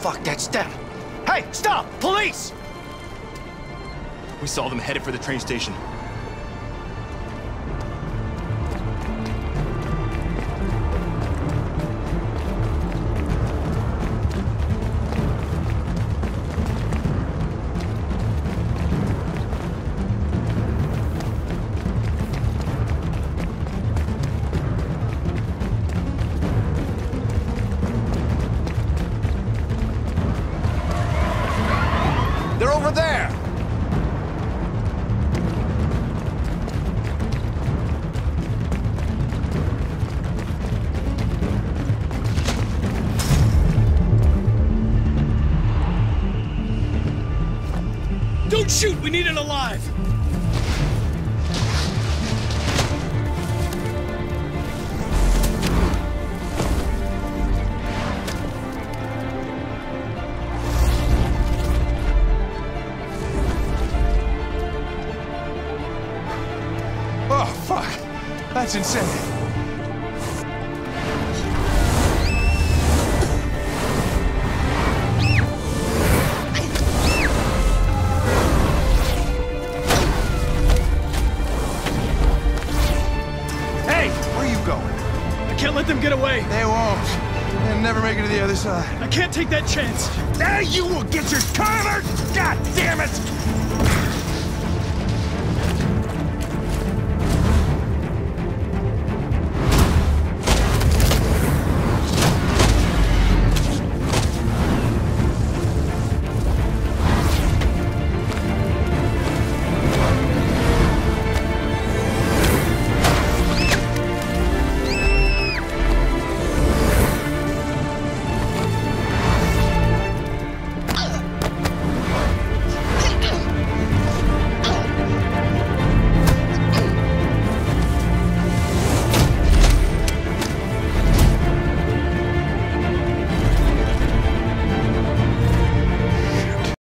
fuck, that's them. Hey, stop! Police! We saw them headed for the train station. They're over there! Don't shoot! We need it alive! That's insane. Hey! Where are you going? I can't let them get away! They won't. They'll never make it to the other side. I can't take that chance! Now you will get your karma! God damn it!